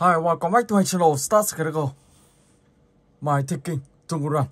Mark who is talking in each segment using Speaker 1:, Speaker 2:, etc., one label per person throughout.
Speaker 1: Hi, welcome back to my channel, Stars Critical. My taking Tunguran.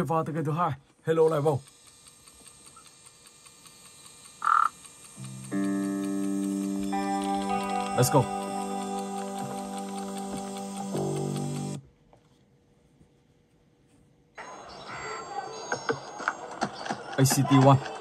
Speaker 1: Vào từ game thứ hai. Hello level let's go. ACT1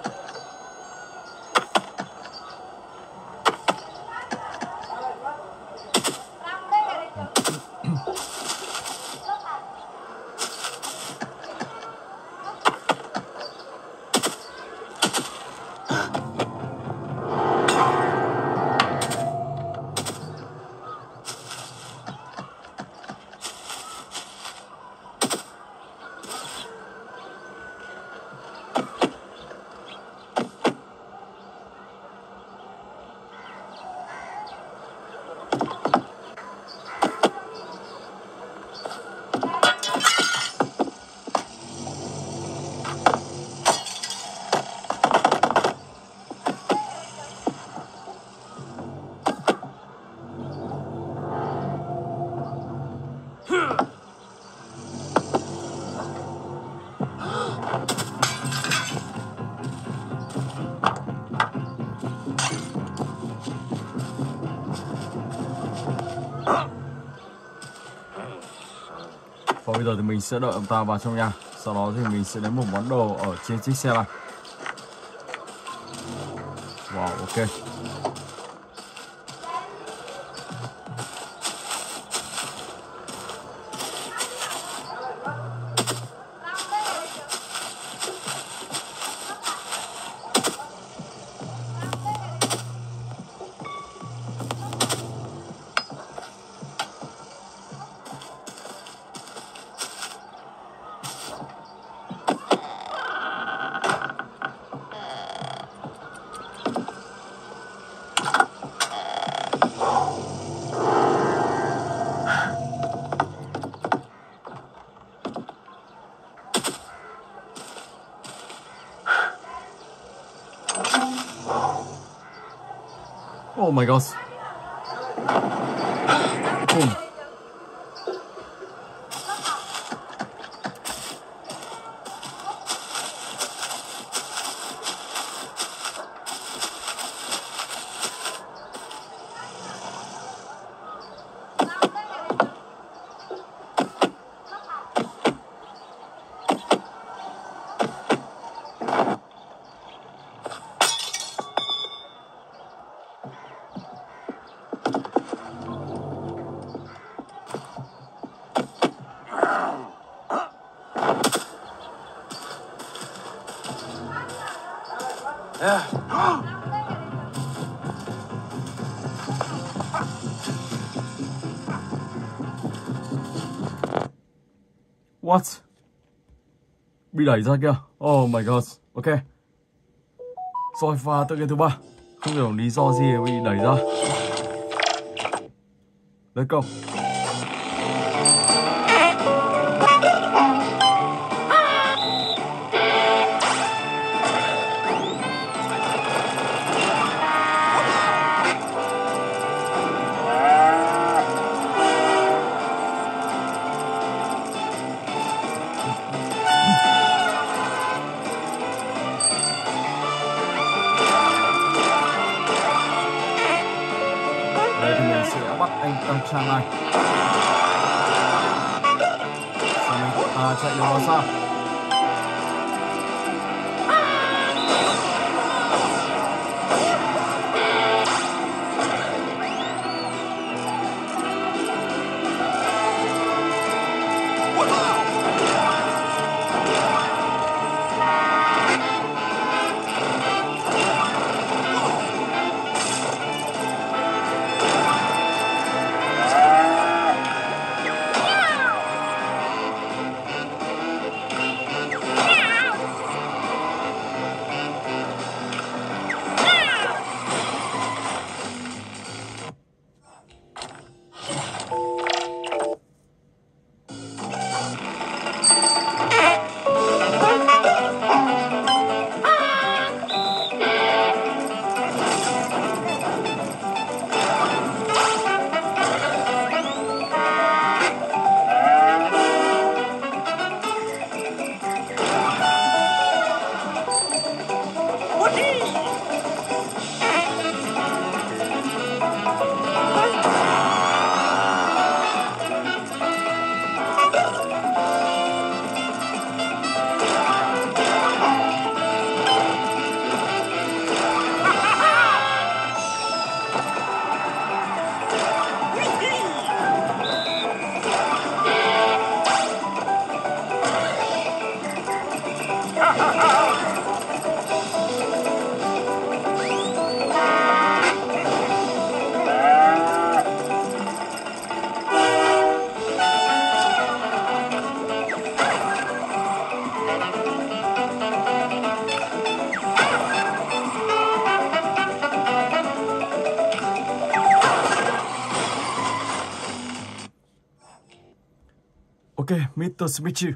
Speaker 1: bây giờ thì mình sẽ đợi ông ta vào trong nhà. Sau đó thì mình sẽ lấy một món đồ ở trên chiếc xe này. Wow, ok. Oh my gosh. Bị đẩy ra kia. Oh my god. Ok. soi pha tựa game thứ ba. Không hiểu lý do gì bị đẩy ra. lấy câu trang này. Sau mình à, chạy được vào
Speaker 2: sao Okay, meet those, meet you.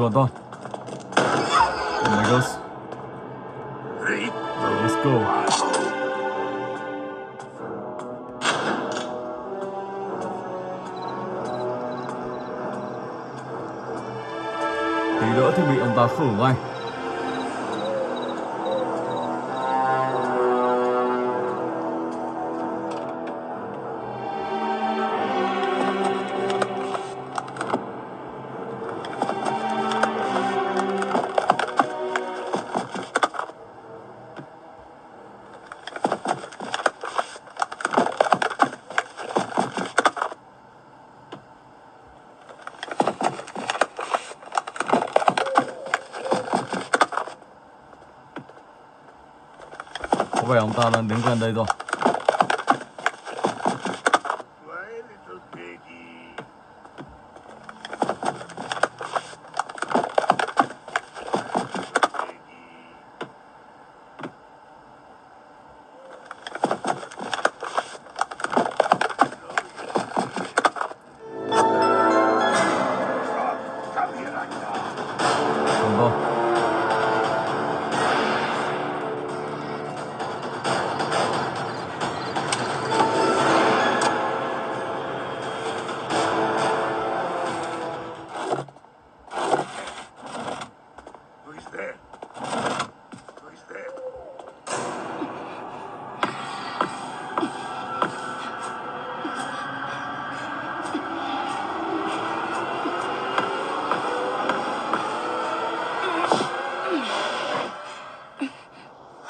Speaker 1: Chuồn thôi. Oh my god. Let's go. Tí nữa thì bị ông ta khử ngay. Ta đang đến gần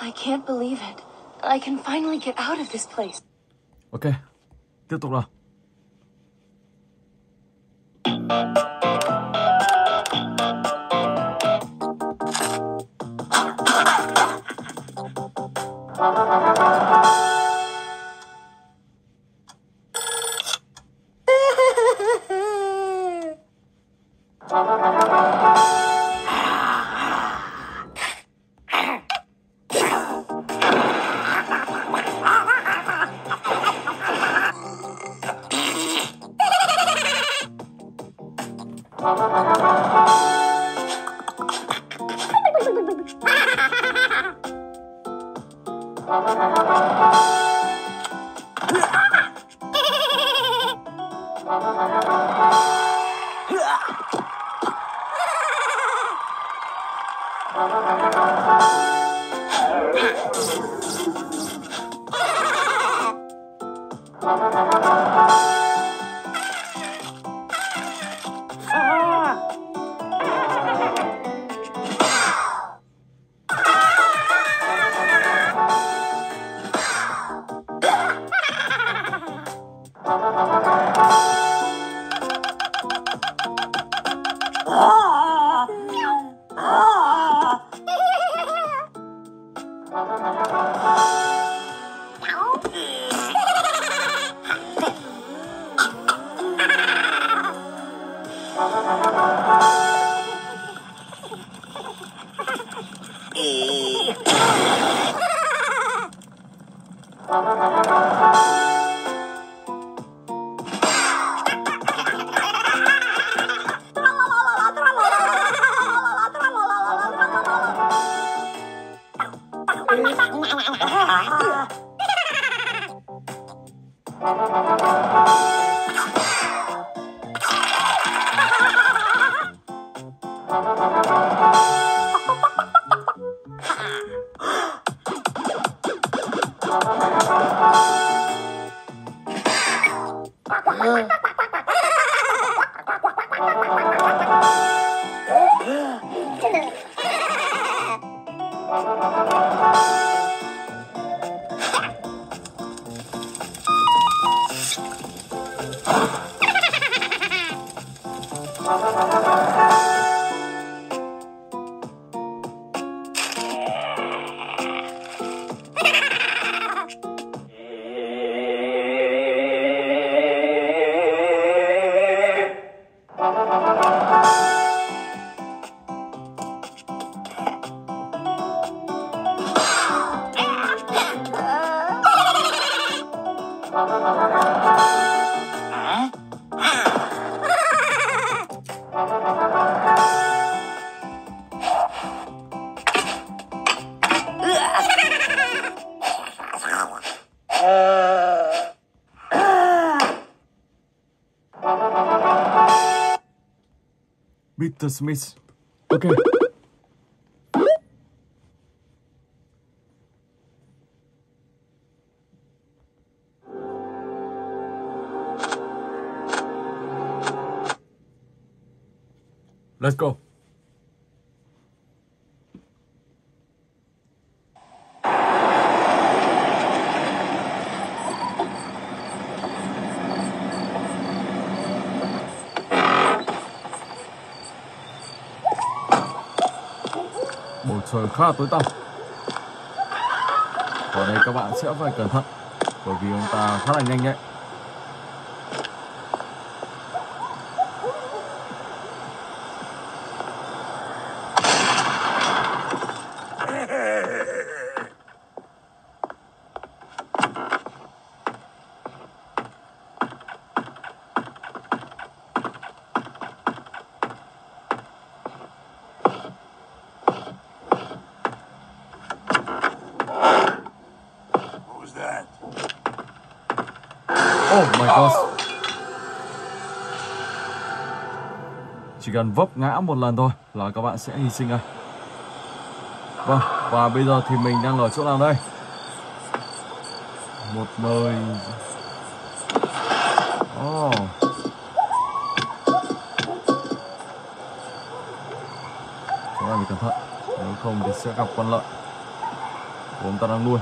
Speaker 2: I can't believe it. I can finally get out of this place.
Speaker 1: Ok. Tiếp. Ha ha ha ha ha! E. Mr. Smith. Ok. Let's go. Bầu trời khá là tối tăm. Ở đây các bạn sẽ phải cẩn thận, bởi vì ông ta khá là nhanh nhạy. Oh my god. Chỉ cần vấp ngã một lần thôi là các bạn sẽ hy sinh ngay. Vâng, và bây giờ thì mình đang ở chỗ nào đây? Một nơi... Oh. Chúng ta phải cẩn thận, nếu không thì sẽ gặp con lợn của ông ta đang nuôi.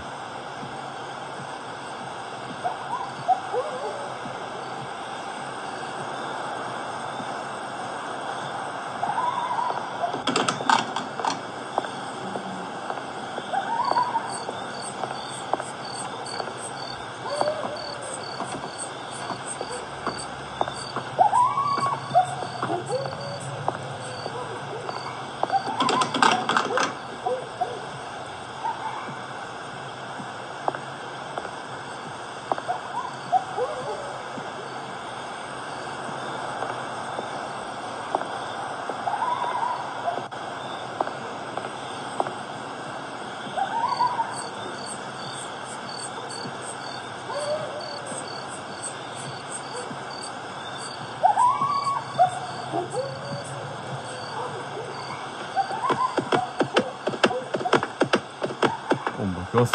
Speaker 1: Oh my god.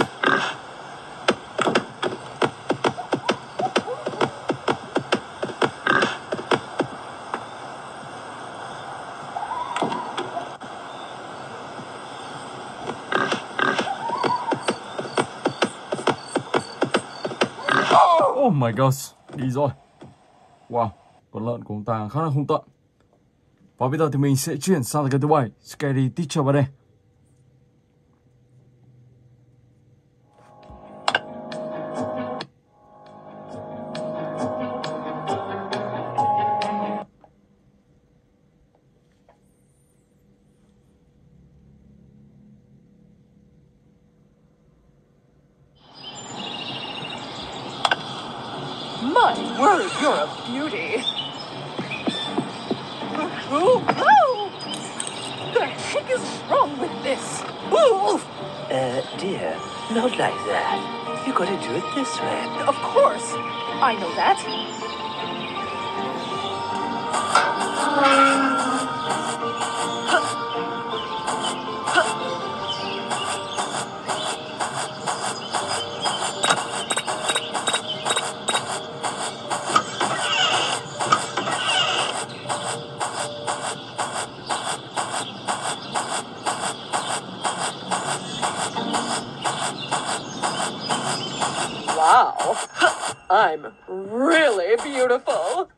Speaker 1: Oh my gosh, đi rồi. Wow, con lợn của ông ta khá là hung tợn. Và bây giờ thì mình sẽ chuyển sang cái thứ bảy, Scary Teacher vào
Speaker 3: beauty. Ooh, ooh. The heck is wrong with this? Ooh,
Speaker 4: Uh, dear, not like that. You gotta do it this way.
Speaker 3: of course. I know that. Wow. I'm really beautiful.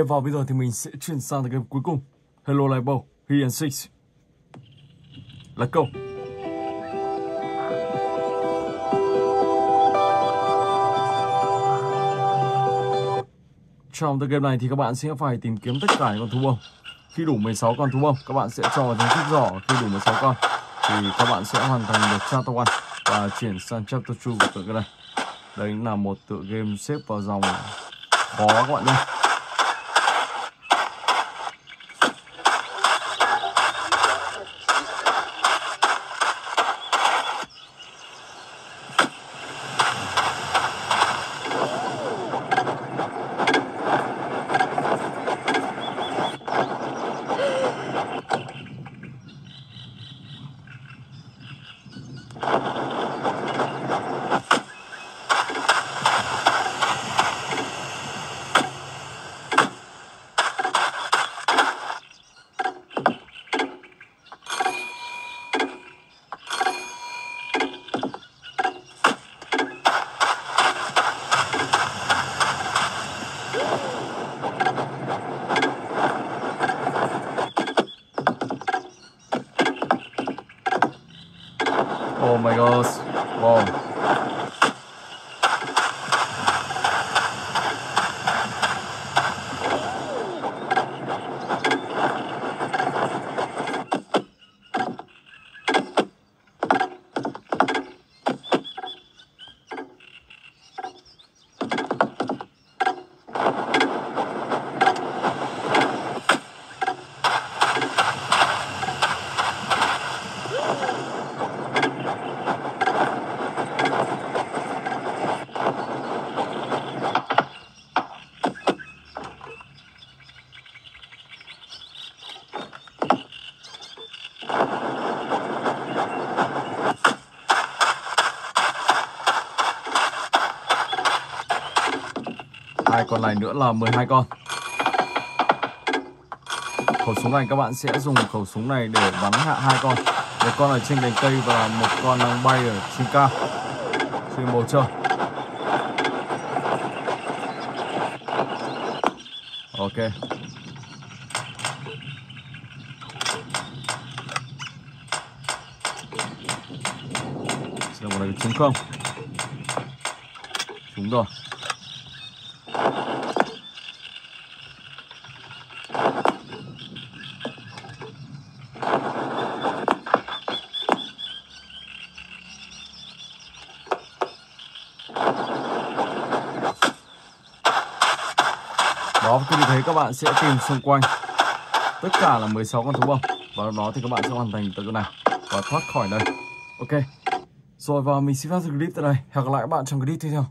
Speaker 1: Và bây giờ thì mình sẽ chuyển sang game cuối cùng. Hello Libo, He and Six. Let's go. Trong tựa game này thì các bạn sẽ phải tìm kiếm tất cả những con thú bông. Khi đủ 16 con thú bông, các bạn sẽ cho vào trong chiếc giỏ. Khi đủ 16 con thì các bạn sẽ hoàn thành được chapter 1 và chuyển sang chapter 2 của tựa game này. Đây là một tựa game xếp vào dòng khó các bạn nhé. Hai này nữa là 12 con. khẩu súng này các bạn sẽ dùng khẩu súng này để bắn hạ hai con. Một con ở trên cành cây và một con đang bay ở trên cao. Trên bầu trời. Ok. Xem một này chúng không. Chúng rồi đó quý vị thấy các bạn sẽ tìm xung quanh. Tất cả là 16 con thú bông. Và lúc đó thì các bạn sẽ hoàn thành tự này và thoát khỏi đây. Ok. Rồi và mình xin phát dừng clip tại đây. Hẹn gặp lại các bạn trong clip tiếp theo.